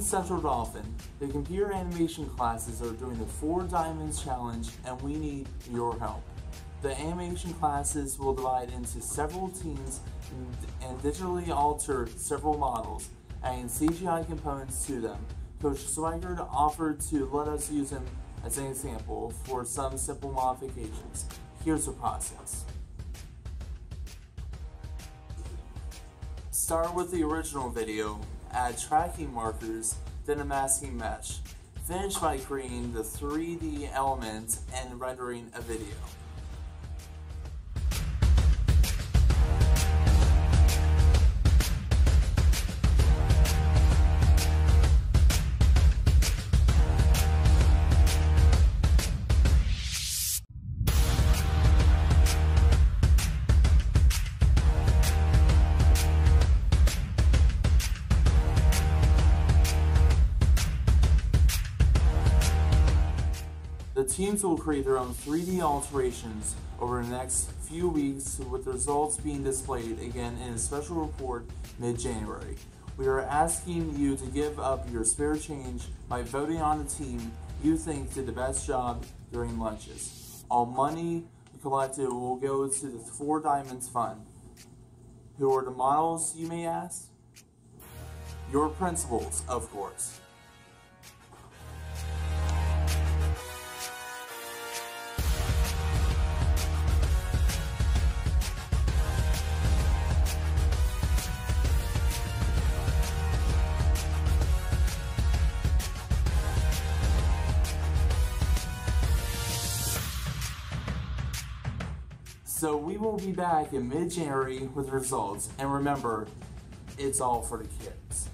Central Dauphin, the computer animation classes are doing the 4 Diamonds Challenge and we need your help. The animation classes will divide into several teams and digitally alter several models, adding CGI components to them. Coach Swigert offered to let us use him as an example for some simple modifications. Here's the process. Start with the original video, add tracking markers, then a masking mesh. Finish by creating the 3D element and rendering a video. Teams will create their own 3D alterations over the next few weeks with the results being displayed again in a special report mid-January. We are asking you to give up your spare change by voting on the team you think did the best job during lunches. All money collected will go to the Four Diamonds Fund. Who are the models, you may ask? Your principals, of course. So we will be back in mid-January with results, and remember, it's all for the kids.